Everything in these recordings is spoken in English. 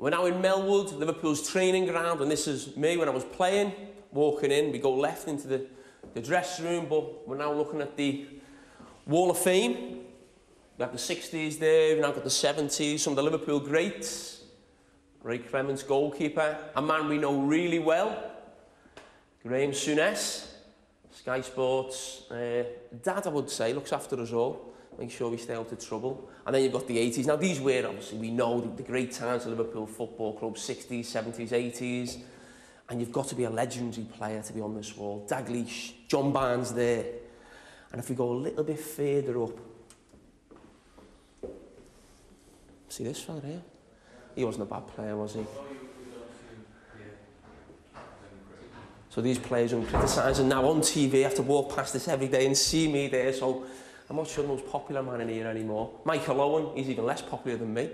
We're now in Melwood, Liverpool's training ground, and this is me when I was playing, walking in. We go left into the, the dressing room, but we're now looking at the Wall of Fame. We have the 60s there, we've now got the 70s, some of the Liverpool greats. Ray Clements, goalkeeper, a man we know really well, Graham Souness, Sky Sports. Uh, Dad, I would say, looks after us all. Make sure we stay out of trouble. And then you've got the 80s. Now, these were, obviously, we know the, the great times of Liverpool Football Club, 60s, 70s, 80s. And you've got to be a legendary player to be on this wall. Dalglish, John Barnes there. And if we go a little bit further up, see this fella here? He wasn't a bad player, was he? So these players are criticised and now on TV I have to walk past this every day and see me there. So I'm not sure the most popular man in here anymore. Michael Owen, he's even less popular than me.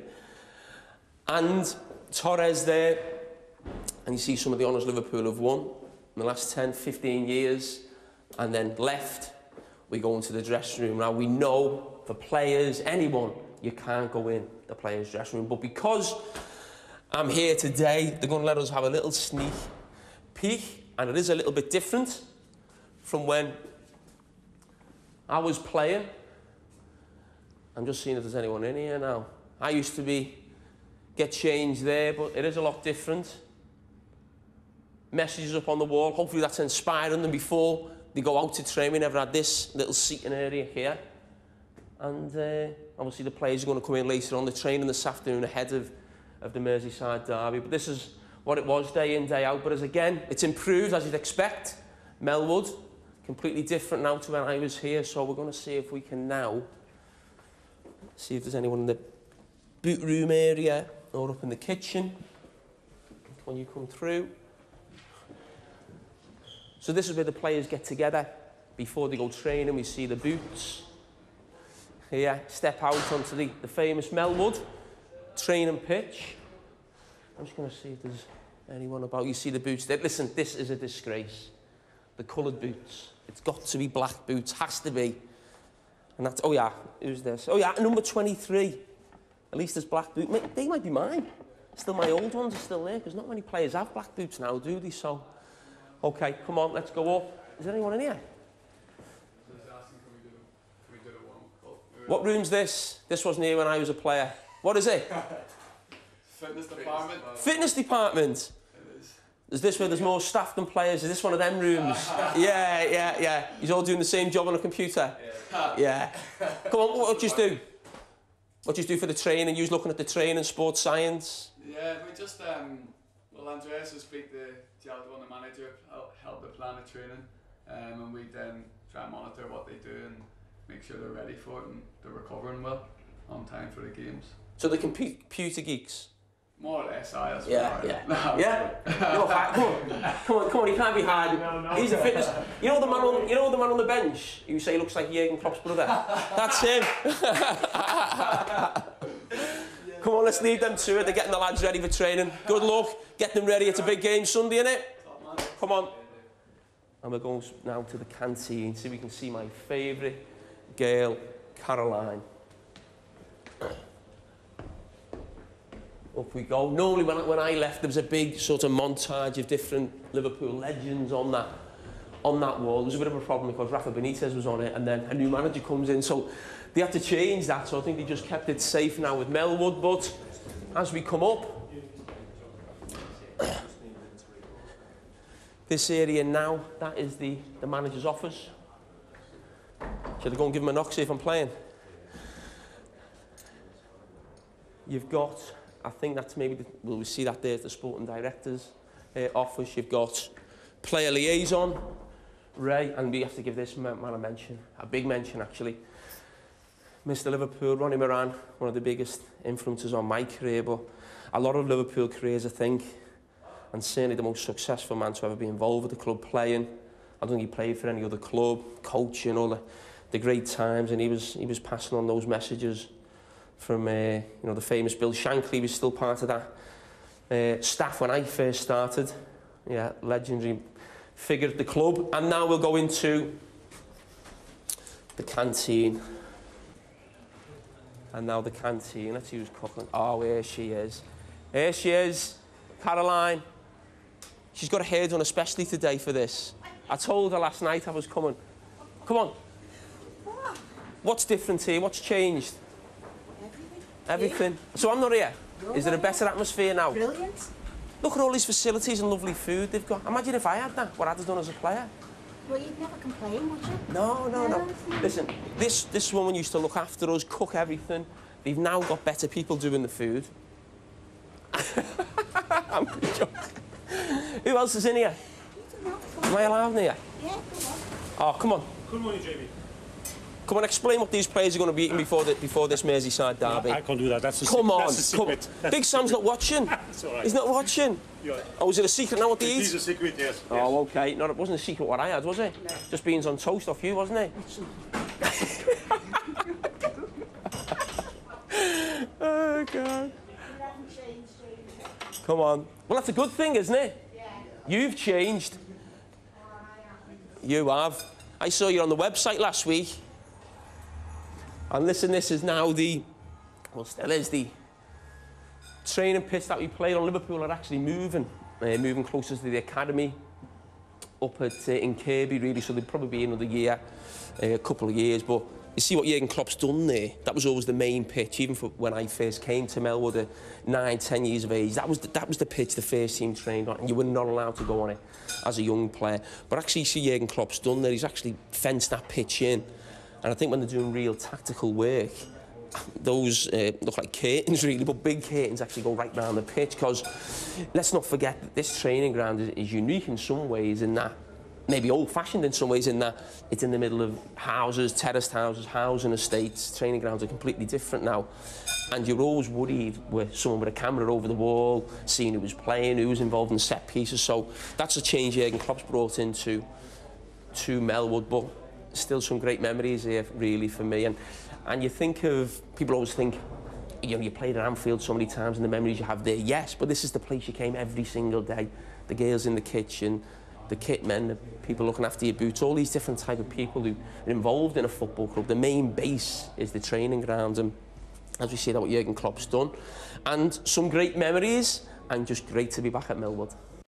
And Torres there, and you see some of the honours Liverpool have won in the last 10, 15 years, and then left, we go into the dressing room. Now we know for players, anyone, you can't go in the players' dressing room, but because I'm here today, they're going to let us have a little sneak peek, and it is a little bit different from when I was playing. I'm just seeing if there's anyone in here now. I used to be get changed there, but it is a lot different. Messages up on the wall. Hopefully that's inspiring them before they go out to train. We never had this little seating area here. And uh, obviously the players are going to come in later on the training this afternoon ahead of, of the Merseyside derby. But this is what it was day in, day out. But as again, it's improved as you'd expect. Melwood, completely different now to when I was here. So we're going to see if we can now see if there's anyone in the boot room area or up in the kitchen when you come through. So this is where the players get together before they go training. We see the boots here, step out onto the, the famous Melwood training pitch. I'm just going to see if there's anyone about. You see the boots there. Listen, this is a disgrace. The coloured boots. It's got to be black boots. Has to be. And that's, oh yeah, who's this? Oh yeah, number 23. At least there's black boots. They might be mine. Still, my old ones are still there because not many players have black boots now, do they? So, okay, come on, let's go up. Is there anyone in here? What room's this? This wasn't here when I was a player. What is it? Fitness department. Fitness department. Is. Is this where there's more staff than players? Is this one of them rooms? yeah, yeah, yeah. He's all doing the same job on a computer. Yeah. Come on, what do you do? What do you do for the training? You're looking at the training, sports science. Yeah, we just um, well, Andreas will speak to Gialdo, the manager, help, help the plan of training, um, and we then try and monitor what they do and make sure they're ready for it and they're recovering well on time for the games. So the compu- computer geeks. More or less, I as Yeah, well. yeah. No, Yeah? Hard. Come on, come on, come on. He can't be hard. He's a fitness. You know the man on, you know the man on the bench. You say he looks like Jurgen Klopp's brother. That's him. come on, let's leave them to it. They're getting the lads ready for training. Good luck. Get them ready. It's a big game Sunday, innit? Top man. Come on. And we're going now to the canteen so we can see my favourite girl, Caroline. Up we go. Normally when I, when I left there was a big sort of montage of different Liverpool legends on that on that wall. There was a bit of a problem because Rafa Benitez was on it and then a new manager comes in so they had to change that so I think they just kept it safe now with Melwood but as we come up this area now that is the, the manager's office. Should I go and give him a knock see if I'm playing? You've got I think that's maybe, the, well, we see that there at the sporting directors uh, office. You've got player liaison, Ray, and we have to give this man a mention, a big mention actually. Mr Liverpool, Ronnie Moran, one of the biggest influences on my career, but a lot of Liverpool careers, I think, and certainly the most successful man to ever be involved with the club playing. I don't think he played for any other club, coaching, all the, the great times, and he was, he was passing on those messages from uh, you know the famous Bill Shankly was still part of that uh, staff when I first started. Yeah, legendary figure at the club. And now we'll go into the canteen. And now the canteen. Let's who's cooking. Oh, here she is. Here she is, Caroline. She's got her hair done especially today for this. I told her last night I was coming. Come on. What's different here? What's changed? Everything. So I'm not here. Is there a better atmosphere now? Brilliant. Look at all these facilities and lovely food they've got. Imagine if I had that, what I'd have done as a player. Well, you'd never complain, would you? No, no, no. No. Listen, this, this woman used to look after us, cook everything. They've now got better people doing the food. I'm joking. Who else is in here? No, Am I allowed in here? Yeah, come on. Oh, come on. Good morning, Jamie. Come on, explain what these players are going to be eating before, the, before this Merseyside derby. I can't do that. That's a Come se- on, That's a come secret. Big Sam's not watching. That's all right. He's not watching. Yeah. Oh, was it a secret now what they It eat? is a secret, yes. Oh, okay. No, it wasn't a secret what I had, was it? Just beans on toast off you, wasn't it? oh, God. Come on. Well, that's a good thing, isn't it? Yeah. You've changed. You have. I saw you on the website last week. And listen, this is now the, well, still is the training pitch that we played on Liverpool are actually moving, uh, moving closer to the academy up at uh, in Kirkby really, so they'd probably be another year, uh, a couple of years. But you see what Jurgen Klopp's done there. That was always the main pitch, even for when I first came to Melwood at nine, ten years of age. That was the, that was the pitch the first team trained on, and you were not allowed to go on it as a young player. But actually, you see Jurgen Klopp's done there. He's actually fenced that pitch in, and I think when they're doing real tactical work, those uh, look like curtains really, but big curtains actually go right round the pitch because let's not forget that this training ground is, is unique in some ways in that maybe old-fashioned in some ways in that it's in the middle of houses, terraced houses, housing estates. Training grounds are completely different now. And you're always worried with someone with a camera over the wall, seeing who was playing, who was involved in set pieces. So that's a change Jurgen Klopp's brought into to Melwood, but still some great memories here really for me. And and you think of people always think you know you played at Anfield so many times and the memories you have there. Yes, but this is the place you came every single day. The girls in the kitchen, the kit men, the people looking after your boots, all these different type of people who are involved in a football club. The main base is the training ground and as we see that what Jurgen Klopp's done. And some great memories and just great to be back at Melwood.